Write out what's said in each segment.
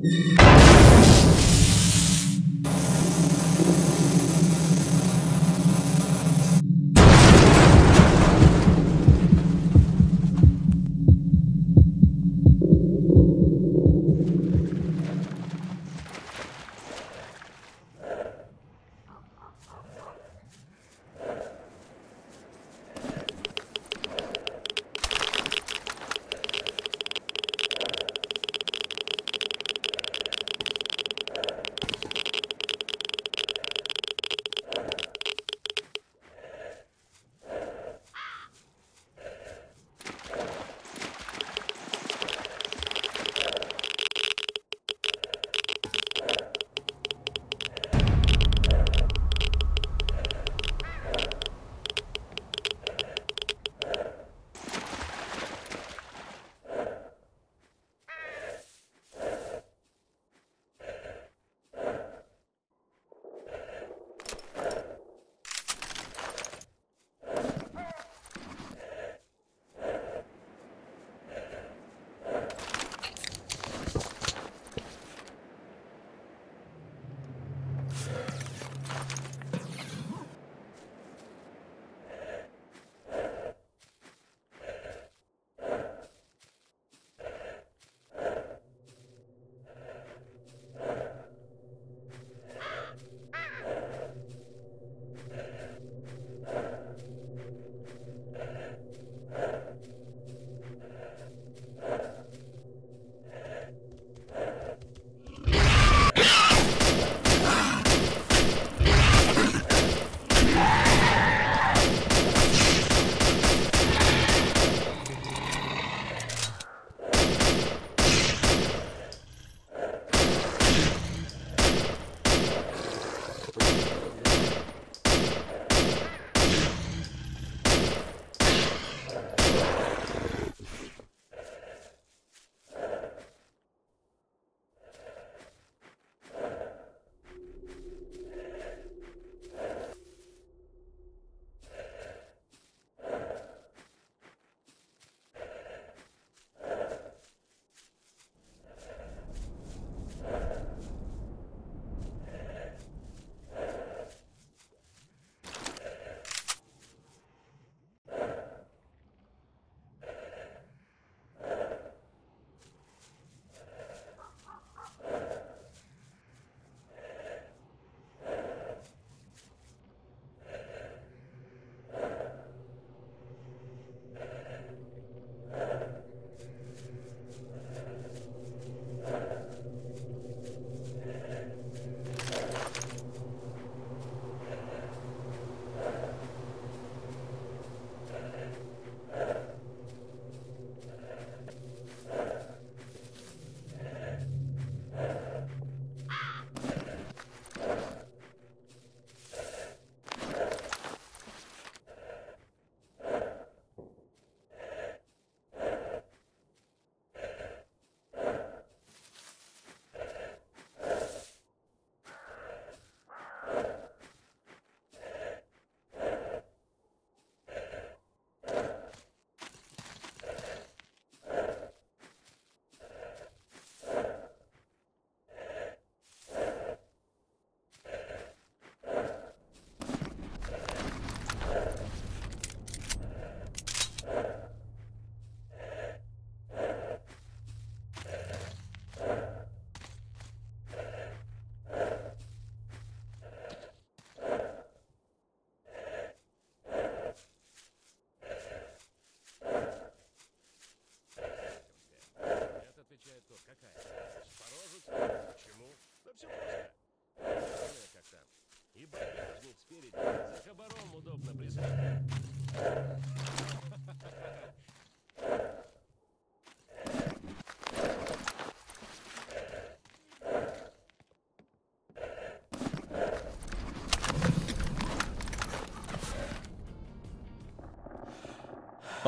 you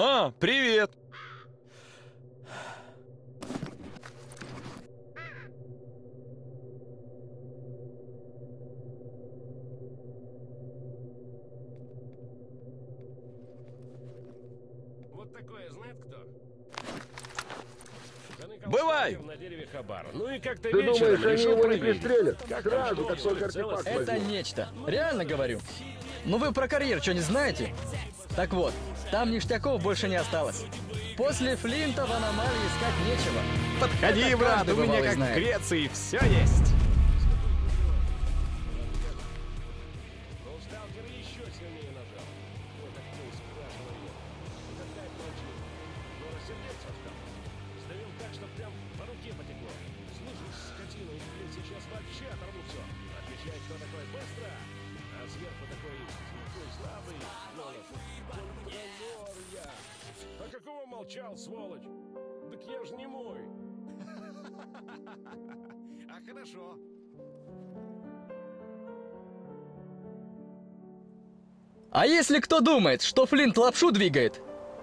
А, привет! Вот такое знает кто? Бывай! на дереве хабар. Ну и как-то Ты вечером думаешь, они его не пристрелят? Как Сразу, как только артефакт Это возьмут. нечто. Реально говорю. Ну вы про карьер что не знаете? Так вот, там ништяков больше не осталось. После Флинта в аномалии искать нечего. Подходи, Это брат, у меня как в. Греции все есть. Молчал, сволочь? Так я ж не мой. А хорошо. А если кто думает, что Флинт лапшу двигает,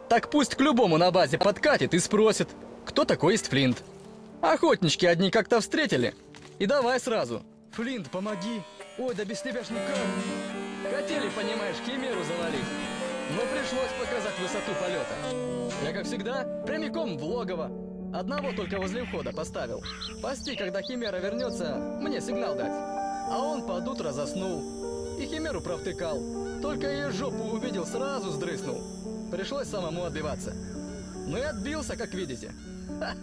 так пусть к любому на базе подкатит и спросит, кто такой есть Флинт. Охотнички одни как-то встретили. И давай сразу. Флинт, помоги. Ой, да без тебя ж никак. Хотели, понимаешь, химеру завалить. Но пришлось показать высоту полета. Я, как всегда, прямиком в логово. Одного только возле входа поставил. Пасти, когда химера вернется, мне сигнал дать. А он под утро заснул. И химеру провтыкал. Только ее жопу увидел, сразу сдрыснул. Пришлось самому отбиваться. Ну и отбился, как видите. Ха.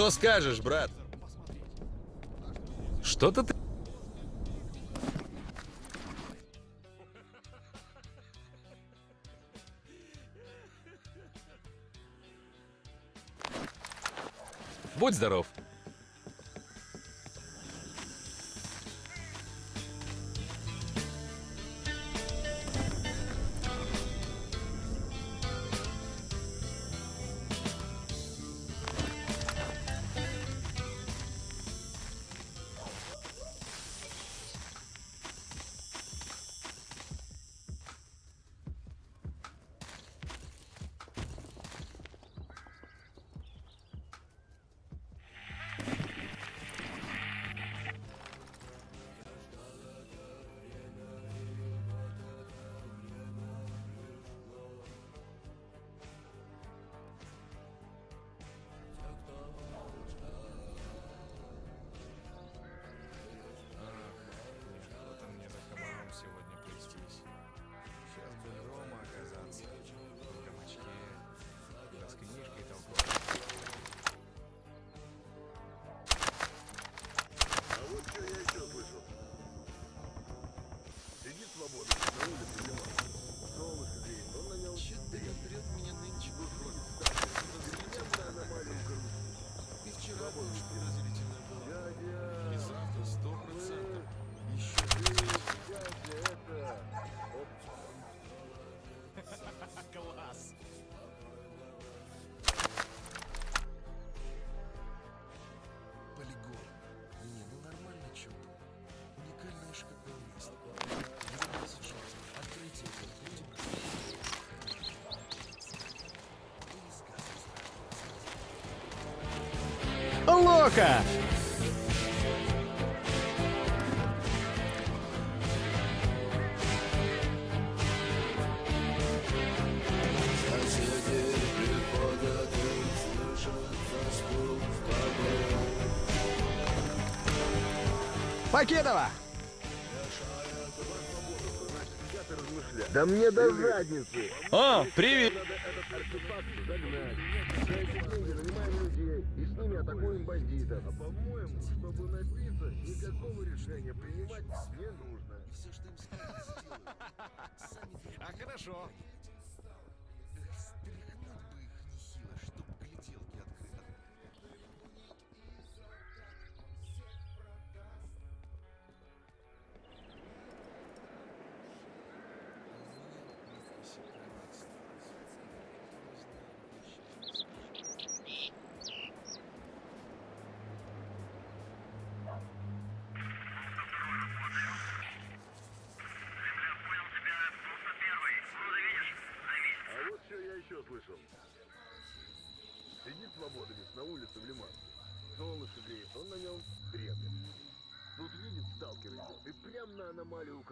Что скажешь, брат? Что-то ты... Будь здоров. Нью-Йорка. Да мне до задницы! О, привет! Никакого решения принимать не нужно. А хорошо. Сидит свободовец на улице в Лиманске. Солнышко греет, он на нем дремлет. Тут видит, сталкер идет, и прям на аномалию.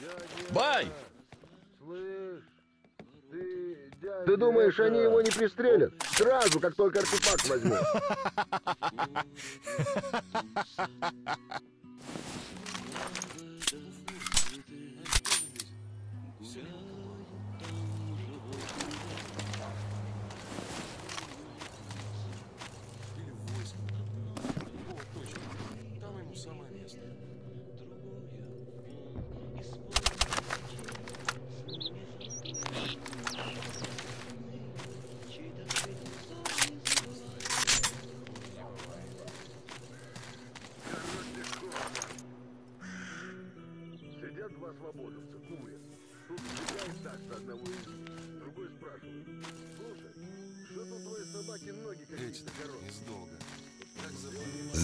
Дядя! Бай! Слышь, ты, дядя... Ты думаешь, они его не пристрелят? Сразу, как только артефакт возьмут.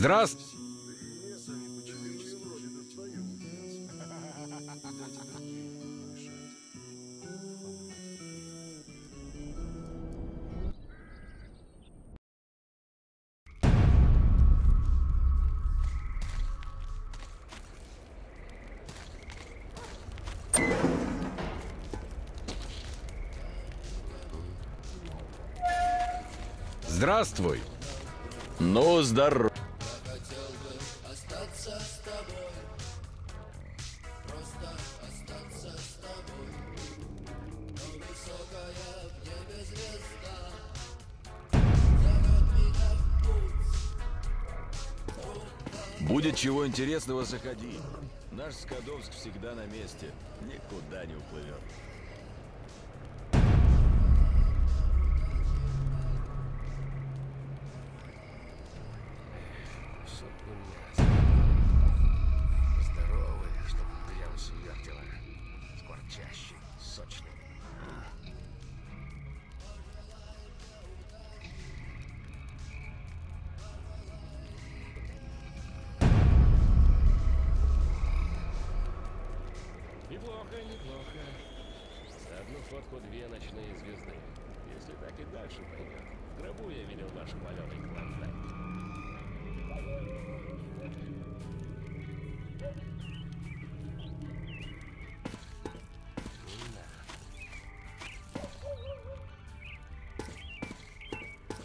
мешать. Здравствуй! Ну, здорово! Будет чего интересного, заходи. Наш Скадовск всегда на месте. Никуда не уплывет.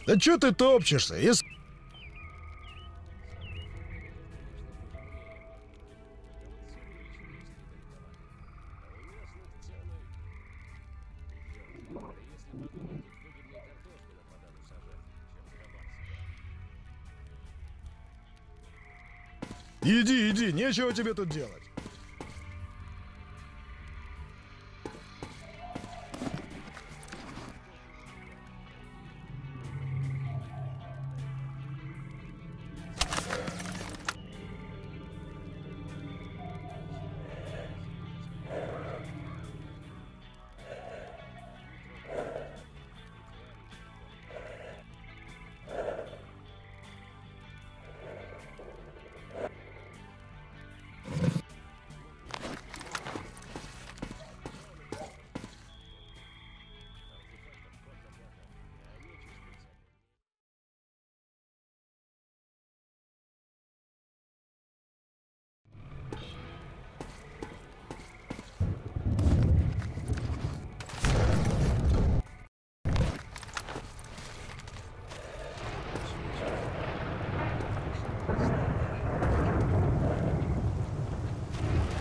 Да чё ты топчешься? Ис- Иди, иди, нечего тебе тут делать.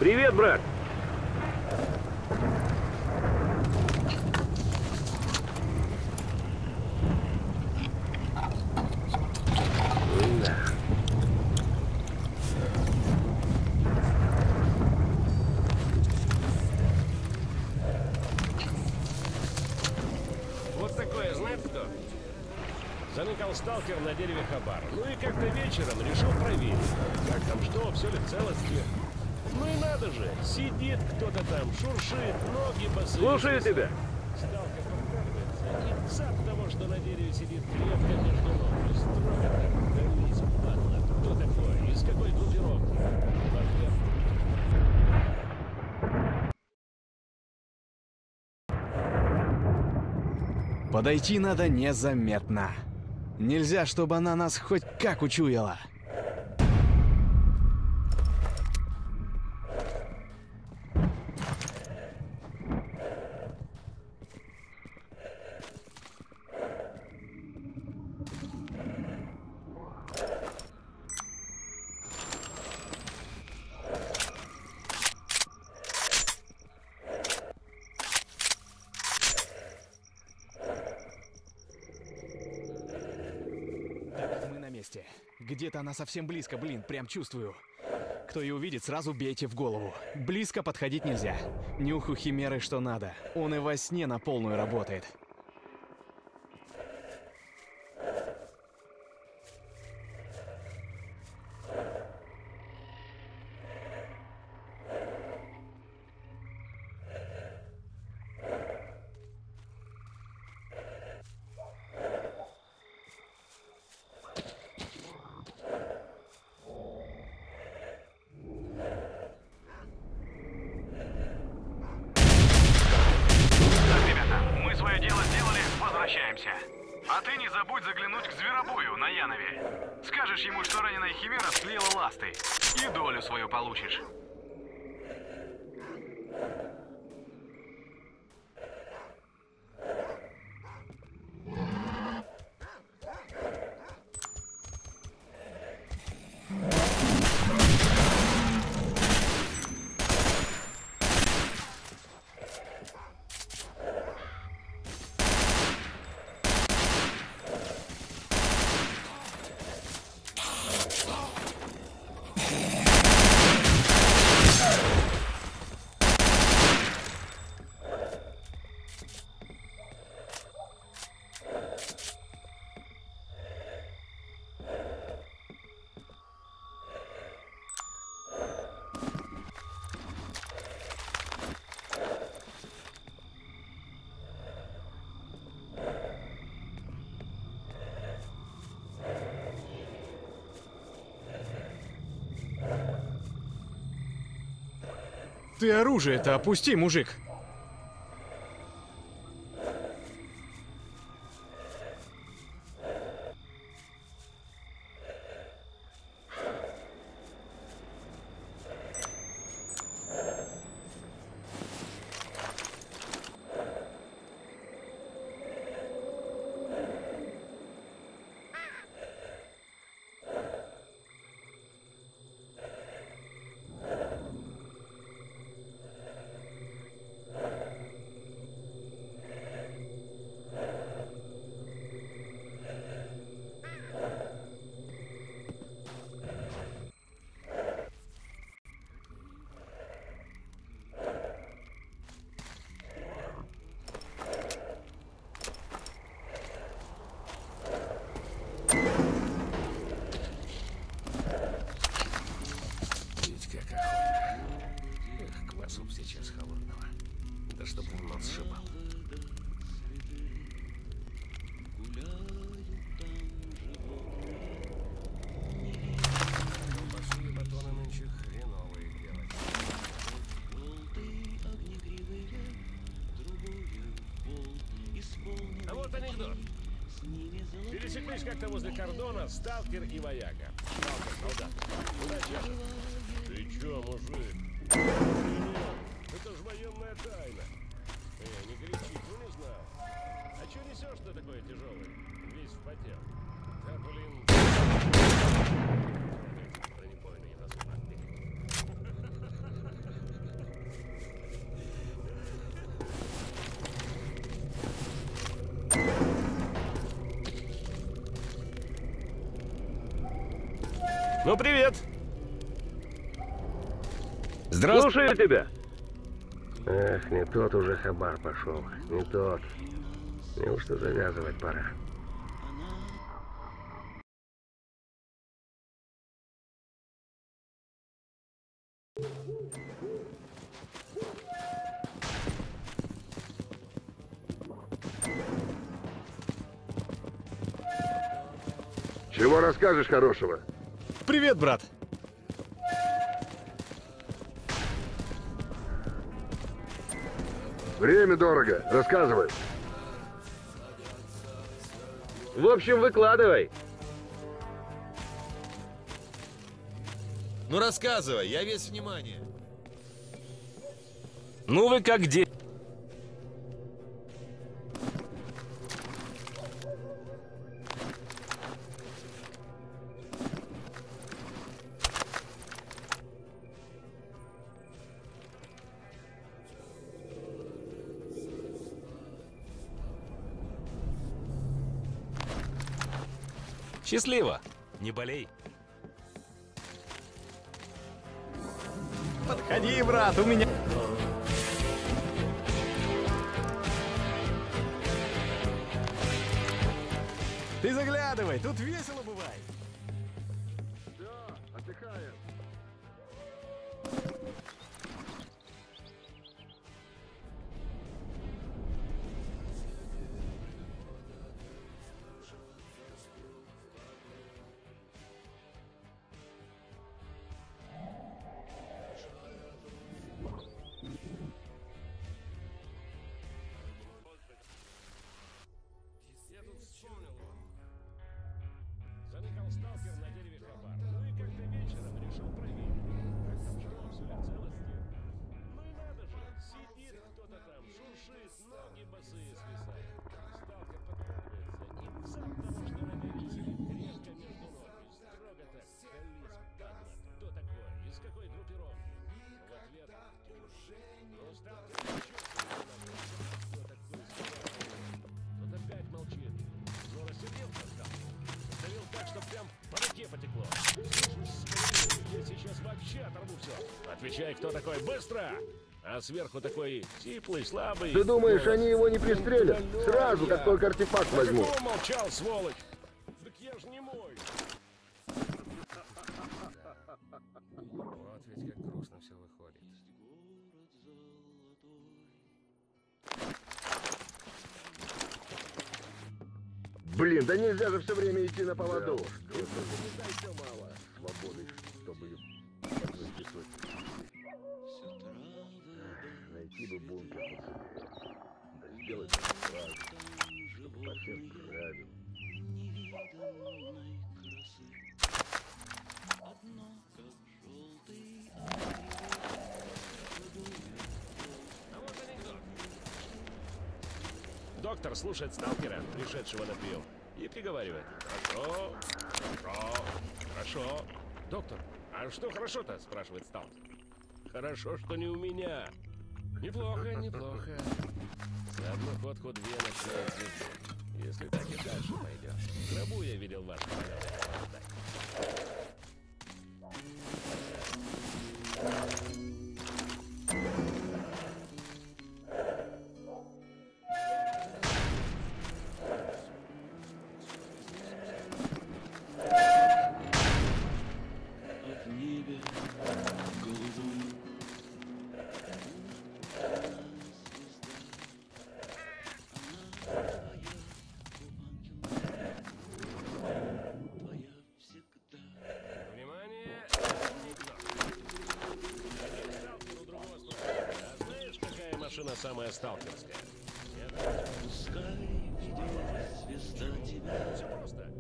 Привет, брат! Заныкал сталкер на дереве Хабар. Ну и как-то вечером решил проверить, как там что, все ли в целости. Ну надо же, сидит кто-то там, шуршит, ноги босые. Слушаю тебя. Сталкер подкрадывается, и того, что на дереве сидит крепко между ног. И строго так, колись, падла. Кто такой? Из какой группировки? Подойти надо незаметно. Нельзя, чтобы она нас хоть как учуяла. Где-то она совсем близко, блин, прям чувствую. Кто ее увидит, сразу бейте в голову. Близко подходить нельзя. Нюх у Химеры что надо. Он и во сне на полную работает. Возвращаемся. А ты не забудь заглянуть к зверобою на Янове. Скажешь ему, что раненая химера склеила ласты. И долю свою получишь. Ты оружие-то опусти, мужик. Как-то возле кордона сталкер и вояка. Сталкер, солдат. Куда чешешь? Ты чё, мужик? Это ж военная тайна. Эй, не кричи, ну не знаю. А чё несешь-то такое тяжелое? Весь вспотел. Да, блин. Ну, привет! Здравствуй. Слушаю тебя. Эх, не тот уже хабар пошел. Не тот. Неужто завязывать пора? Чего расскажешь хорошего? Привет, брат. Время дорого. Рассказывай. В общем, выкладывай. Ну рассказывай, я весь внимание. Ну вы как где? Счастливо. Не болей. Подходи, брат, у меня... Ты заглядывай, тут весело бывает. Руке потекло. Я сейчас вообще оторву все. Отвечай, кто такой, быстро! А сверху такой сиплый, слабый. Ты думаешь, они его не пристрелят? Сразу, как только артефакт возьмут. кто молчал, сволочь? Блин, да нельзя же все время идти на поводу. Да, мало свободы, чтобы. Найти бы бункер. Да сделать сразу, чтобы по всем правилам. Доктор слушает сталкера, пришедшего на прием, приговаривает. Хорошо, хорошо, хорошо. Доктор, а что хорошо-то? Спрашивает сталкер. Хорошо, что не у меня. Неплохо, неплохо. За одну ходку две ночные. Если так и дальше пойдет. В я видел ваш полет. Машина самая сталкерская? Нет? Все просто.